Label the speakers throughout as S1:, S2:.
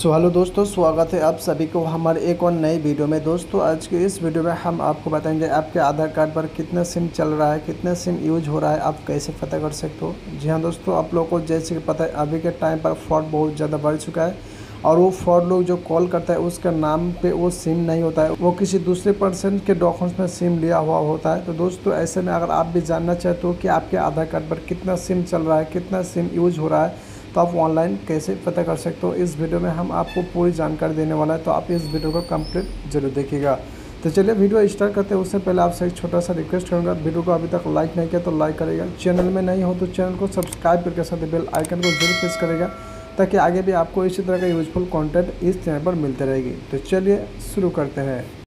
S1: So hello दोस्तों, स्वागत है आप सभी को हमारे एक और नई वीडियो में। दोस्तों, आज के इस वीडियो में हम आपको बताएँगे आपके आधार कार्ड पर कितना सिम चल रहा है, कितना सिम यूज़ हो रहा है, आप कैसे पता कर सकते हो? जी हाँ दोस्तों, आप लोगों को जैसे कि पता है, अभी के टाइम पर फ्रॉड बहुत ज़्यादा बढ़ चुका है और वो फ्रॉड लोग जो कॉल करता है, उसका नाम पे वो सिम नहीं होता है। वो किसी दूसरे पर्सन के डॉक्यूमेंट्स में सिम लिया हुआ होता है। तो दोस्तों, ऐसे में अगर आप भी जानना चाहते हो कि आपके आधार कार्ड पर कितना सिम चल रहा है, कितना सिम यूज़ हो रहा है तो आप ऑनलाइन कैसे पता कर सकते हो? इस वीडियो में हम आपको पूरी जानकारी देने वाला है तो आप इस वीडियो को कंप्लीट ज़रूर देखिएगा। तो चलिए, वीडियो स्टार्ट करते हैं। उससे पहले आपसे एक छोटा सा रिक्वेस्ट करूँगा, वीडियो को अभी तक लाइक नहीं किया तो लाइक करेगा चैनल में नहीं हो तो चैनल को सब्सक्राइब करके साथ बेल आइकन को ज़रूर प्रेस करेगा ताकि आगे भी आपको इसी तरह का यूजफुल कंटेंट इस चैनल पर मिलते रहेगी। तो चलिए, शुरू करते हैं।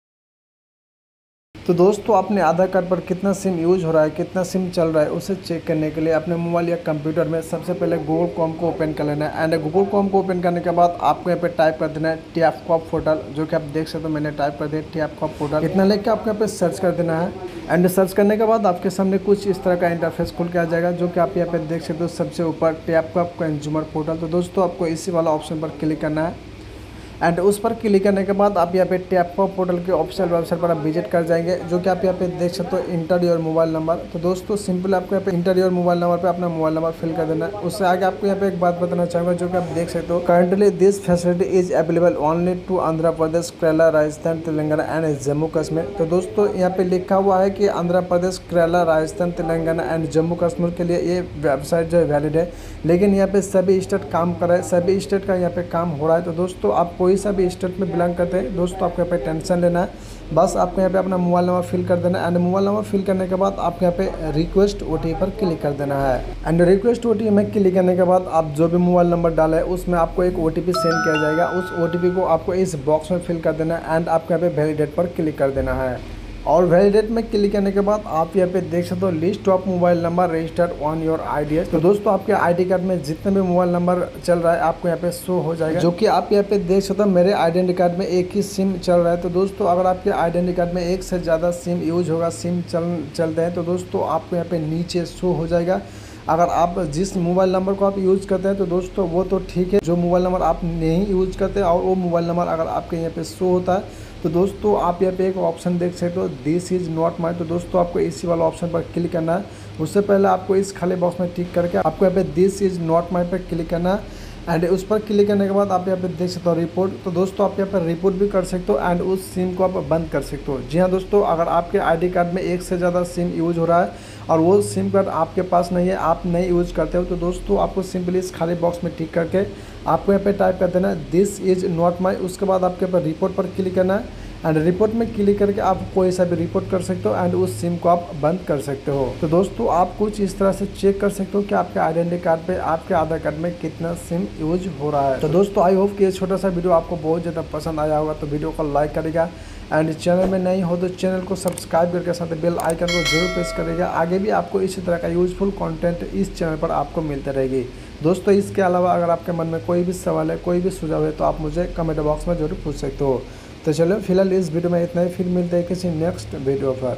S1: तो दोस्तों अपने आधार कार्ड पर कितना सिम यूज़ हो रहा है, कितना सिम चल रहा है, उसे चेक करने के लिए अपने मोबाइल या कंप्यूटर में सबसे पहले गूगल कॉम को ओपन कर लेना है। एंड गूगल कॉम को ओपन करने के बाद आपको यहाँ पे टाइप कर देना है टी एफ़ कॉप पोर्टल जो कि आप देख सकते हो, मैंने टाइप कर दिया टी एफ़ कॉप पोर्टल इतना लेके आपको यहाँ पे सर्च कर देना है। एंड सर्च करने के बाद आपके सामने कुछ इस तरह का इंटरफेस खुल के आ जाएगा, जो कि आप यहाँ पे देख सकते हो सबसे ऊपर टैप कॉप कंज्यूमर पोर्टल तो दोस्तों, आपको इसी वाला ऑप्शन पर क्लिक करना है। एंड उस पर क्लिक करने के बाद आप यहाँ पे टैप पोर्टल के ऑफिशियल वेबसाइट पर आप विज़िट कर जाएँगे, जो कि आप यहाँ पे देख सकते हो इंटर योर मोबाइल नंबर तो दोस्तों सिंपल आपको यहाँ पे इंटर योर मोबाइल नंबर पे अपना मोबाइल नंबर फिल कर देना है। उससे आगे आपको यहाँ पे एक बात बताना चाहूँगा, जो कि आप देख सकते हो। Currently this facility is available only to Andhra Pradesh Kerala Rajasthan Telangana and Jammu Kashmir तो दोस्तों, यहाँ पे लिखा हुआ है कि आंध्र प्रदेश केरला राजस्थान तेलंगाना एंड जम्मू कश्मीर के लिए ये वेबसाइट जो है वैलिड है। लेकिन यहाँ पे सभी स्टेट काम कर रहे हैं, सभी स्टेट का यहाँ पे काम हो रहा है। तो दोस्तों आप कोई सा भी स्टेट में बिलोंग करते हैं, दोस्तों, आपके यहाँ पे टेंशन लेना है। बस आपको यहाँ पे अपना मोबाइल नंबर फिल कर देना है एंड मोबाइल नंबर फिल करने के बाद आपके यहाँ पे रिक्वेस्ट ओ पर क्लिक कर देना है। एंड रिक्वेस्ट ओ में क्लिक करने के बाद आप जो भी मोबाइल नंबर डाले, उसमें आपको एक ओटीपी सेंड किया जाएगा। उस ओटीपी को आपको इस बॉक्स में फिल कर देना है एंड आपके यहाँ पे वैलिडेट पर क्लिक कर देना है। और वैलिडेट में क्लिक करने के बाद आप यहाँ पे देख सकते हो list of mobile number registered on your IDs तो दोस्तों, आपके आईडी कार्ड में जितने भी मोबाइल नंबर चल रहा है, आपको यहाँ पे शो हो जाएगा। जो कि आप यहाँ पे देख सकते हो, मेरे आइडेंटी कार्ड में एक ही सिम चल रहा है। तो दोस्तों, अगर आपके आइडेंटी कार्ड में एक से ज़्यादा सिम यूज़ होगा सिम चल, चलते हैं तो दोस्तों, आपको यहाँ पे नीचे शो हो जाएगा। अगर आप जिस मोबाइल नंबर को आप यूज़ करते हैं तो दोस्तों, वो तो ठीक है। जो मोबाइल नंबर आप नहीं यूज़ करते, और वो मोबाइल नंबर अगर आपके यहाँ पे शो होता है तो दोस्तों, आप यहाँ पे एक ऑप्शन देख सकते हो दिस इज़ नॉट माई तो दोस्तों, आपको इसी वाला ऑप्शन पर क्लिक करना है। उससे पहले आपको इस खाली बॉक्स में टिक करके आपको यहाँ पे दिस इज़ नॉट माई पर क्लिक करना है। एंड उस पर क्लिक करने के बाद आप यहाँ पे देख सकते हो रिपोर्ट तो दोस्तों, आप यहाँ पर रिपोर्ट भी कर सकते हो एंड उस सिम को आप बंद कर सकते हो। जी हाँ दोस्तों, अगर आपके आईडी कार्ड में एक से ज़्यादा सिम यूज़ हो रहा है और वो सिम कार्ड आपके पास नहीं है, आप नहीं यूज़ करते हो तो दोस्तों, आपको सिंपली इस खाली बॉक्स में टिक करके आपको यहाँ पे टाइप कर देना है दिस इज़ नॉट माई उसके बाद आपके यहाँ पर रिपोर्ट पर क्लिक करना है एंड रिपोर्ट में क्लिक करके आप कोई सा भी रिपोर्ट कर सकते हो एंड उस सिम को आप बंद कर सकते हो। तो दोस्तों, आप कुछ इस तरह से चेक कर सकते हो कि आपके आइडेंटिटी कार्ड पे, आपके आधार कार्ड में कितना सिम यूज़ हो रहा है। तो दोस्तों आई होप कि ये छोटा सा वीडियो आपको बहुत ज़्यादा पसंद आया होगा तो वीडियो को लाइक करेगा एंड चैनल में नहीं हो तो चैनल को सब्सक्राइब करके साथ बेल आइकन को ज़रूर प्रेस करेगा आगे भी आपको इसी तरह का यूजफुल कॉन्टेंट इस चैनल पर आपको मिलते रहेगी। दोस्तों, इसके अलावा अगर आपके मन में कोई भी सवाल है, कोई भी सुझाव है तो आप मुझे कमेंट बॉक्स में ज़रूर पूछ सकते हो। तो चलो फ़िलहाल इस वीडियो में इतना ही। फिर मिलते हैं किसी नेक्स्ट वीडियो पर।